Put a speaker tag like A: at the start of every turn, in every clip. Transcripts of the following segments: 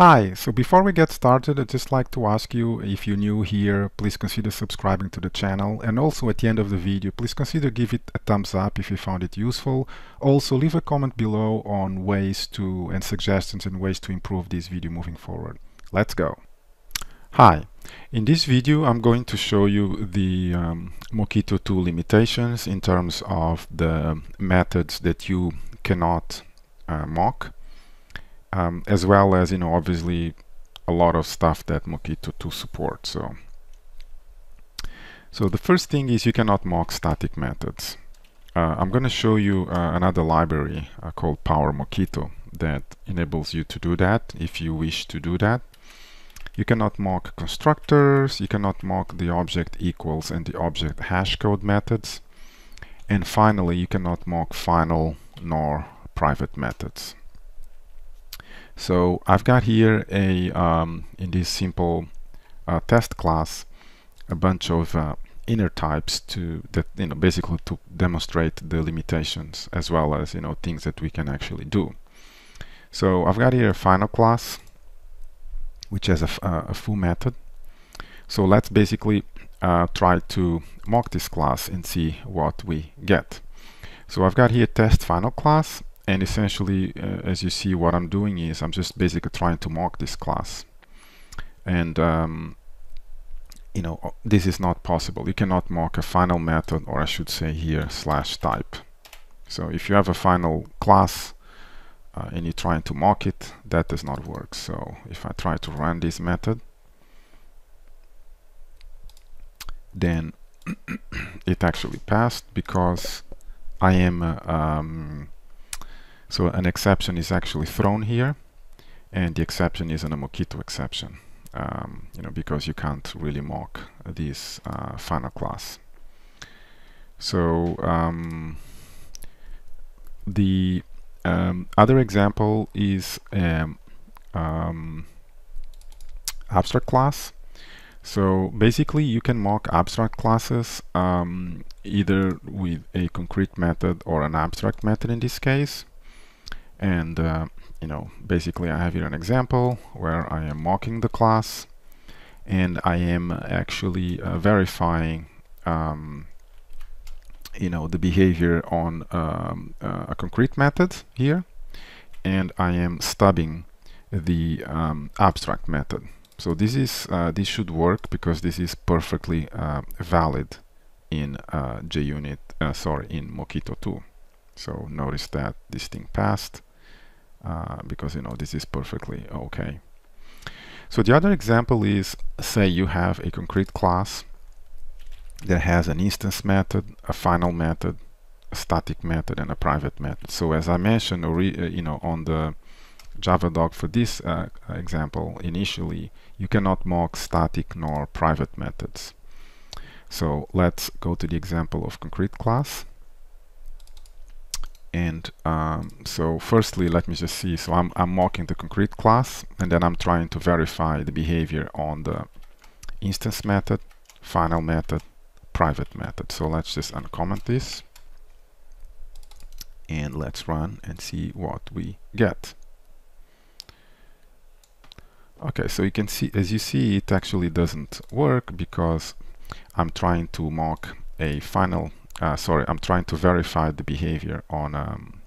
A: Hi, so before we get started, I'd just like to ask you if you're new here, please consider subscribing to the channel and also at the end of the video, please consider give it a thumbs up if you found it useful. Also leave a comment below on ways to and suggestions and ways to improve this video moving forward. Let's go. Hi, in this video I'm going to show you the um, Mockito 2 limitations in terms of the methods that you cannot uh, mock um, as well as you know obviously a lot of stuff that Mockito 2 supports so. So the first thing is you cannot mock static methods. Uh, I'm going to show you uh, another library uh, called Power Mockito that enables you to do that if you wish to do that. You cannot mock constructors you cannot mock the object equals and the object hashcode methods. And finally you cannot mock final nor private methods so I've got here a um, in this simple uh, test class a bunch of uh, inner types to that you know basically to demonstrate the limitations as well as you know things that we can actually do. So I've got here a final class which has a, uh, a foo method. So let's basically uh, try to mock this class and see what we get. So I've got here test final class and essentially uh, as you see what I'm doing is I'm just basically trying to mock this class. And um, you know this is not possible. You cannot mock a final method or I should say here slash type. So if you have a final class uh, and you're trying to mock it that does not work. So if I try to run this method then it actually passed because I am uh, um, so an exception is actually thrown here and the exception is an Mockito exception um, you know because you can't really mock this uh, final class. So um, the um, other example is um, um, abstract class. So basically you can mock abstract classes um, either with a concrete method or an abstract method in this case and uh, you know basically I have here an example where I am mocking the class and I am actually uh, verifying um, you know the behavior on um, uh, a concrete method here. And I am stubbing the um, abstract method. So this is uh, this should work because this is perfectly uh, valid in uh, JUnit sorry in Mockito 2 so notice that this thing passed uh, because you know this is perfectly okay. So the other example is say you have a concrete class that has an instance method, a final method, a static method and a private method. So as I mentioned uh, you know on the Java doc for this uh, example initially you cannot mock static nor private methods. So let's go to the example of concrete class and um, so firstly let me just see. So I'm, I'm mocking the concrete class and then I'm trying to verify the behavior on the instance method final method private method. So let's just uncomment this and let's run and see what we get. Okay so you can see as you see it actually doesn't work because I'm trying to mock a final uh, sorry, I'm trying to verify the behavior on um,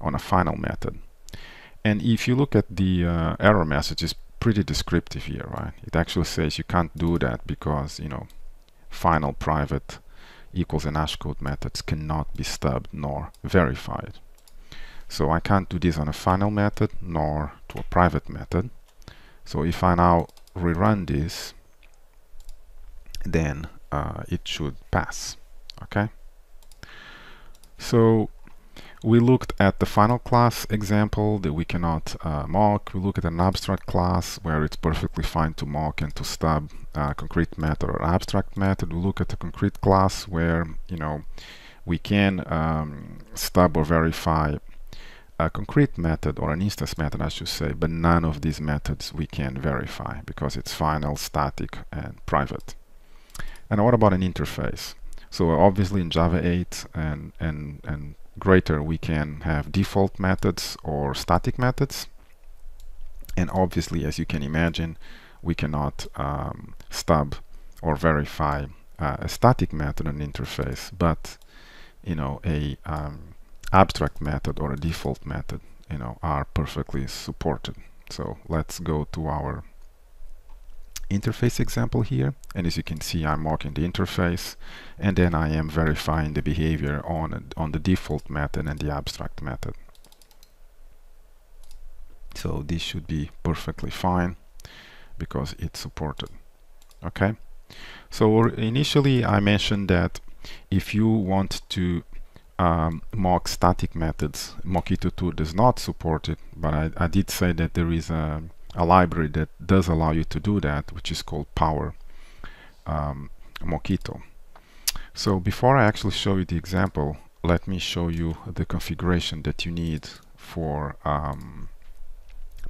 A: on a final method. And if you look at the uh, error message, it's pretty descriptive here, right? It actually says you can't do that because you know final private equals and hashcode methods cannot be stubbed nor verified. So I can't do this on a final method nor to a private method. So if I now rerun this, then uh, it should pass. Okay. So we looked at the final class example that we cannot uh, mock. We look at an abstract class where it's perfectly fine to mock and to stub a concrete method or abstract method. We look at a concrete class where you know we can um, stub or verify a concrete method or an instance method I should say but none of these methods we can verify because it's final, static and private. And what about an interface? So obviously in Java 8 and, and, and greater we can have default methods or static methods. And obviously as you can imagine we cannot um, stub or verify uh, a static method on interface but you know a um, abstract method or a default method you know are perfectly supported so let's go to our interface example here. And as you can see I'm mocking the interface. And then I am verifying the behavior on on the default method and the abstract method. So this should be perfectly fine because it's supported. Okay? So initially I mentioned that if you want to um, mock static methods Mockito 2 does not support it but I, I did say that there is a, a, library that does allow you to do that which is called Power um, Mockito so before I actually show you the example let me show you the configuration that you need for um,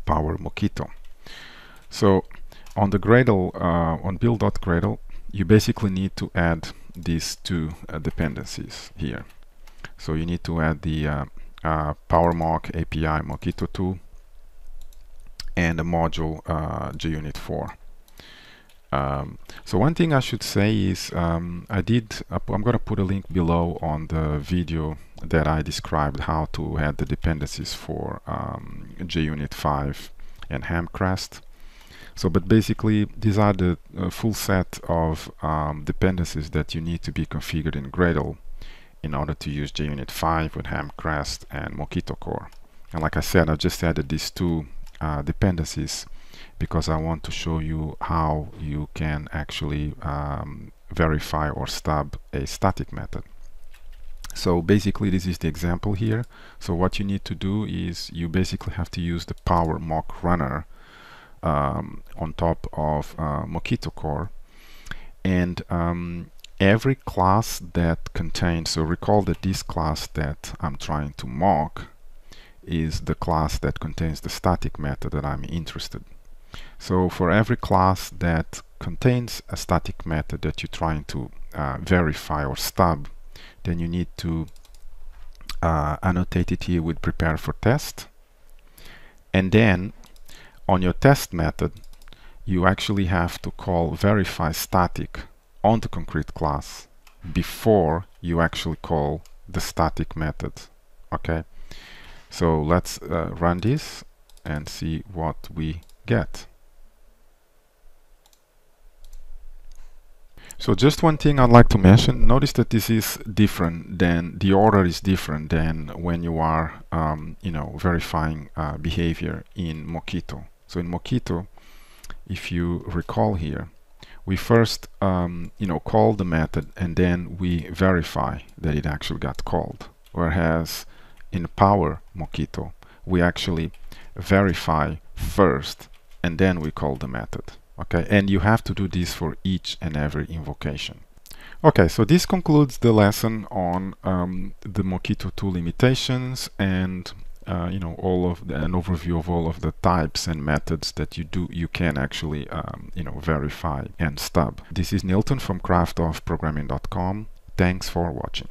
A: Power Mockito so on the Gradle uh, on build.gradle you basically need to add these two uh, dependencies here. So you need to add the uh, uh, PowerMock API Mockito 2 and the module uh, JUnit 4. Um, so one thing I should say is um, I did, I'm going to put a link below on the video that I described how to add the dependencies for um, JUnit 5 and Hamcrest. So, but basically, these are the uh, full set of um, dependencies that you need to be configured in Gradle in order to use JUnit 5 with Hamcrest and Mockito Core. And like I said, I've just added these two uh, dependencies because I want to show you how you can actually um, verify or stub a static method. So basically this is the example here. So what you need to do is you basically have to use the power mock runner um, on top of uh, Mockito core and um, every class that contains so recall that this class that I'm trying to mock is the class that contains the static method that I'm interested. So for every class that contains a static method that you're trying to uh, verify or stub then you need to uh, annotate it here with prepare for test. And then on your test method you actually have to call verify static on the concrete class before you actually call the static method okay so let's uh, run this and see what we get. So just one thing I'd like to mention. Notice that this is different than the order is different than when you are um, you know verifying uh, behavior in Mockito so in Mockito if you recall here we first um, you know call the method and then we verify that it actually got called. Whereas in power mockito we actually verify first and then we call the method okay and you have to do this for each and every invocation okay so this concludes the lesson on um, the mockito 2 limitations and uh, you know all of the, an overview of all of the types and methods that you do you can actually um, you know verify and stub. This is Nilton from craftofprogramming.com. Thanks for watching.